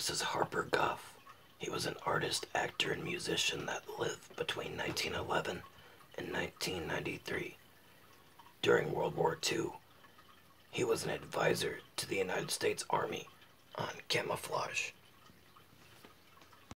This is Harper Goff. He was an artist, actor, and musician that lived between 1911 and 1993. During World War II, he was an advisor to the United States Army on camouflage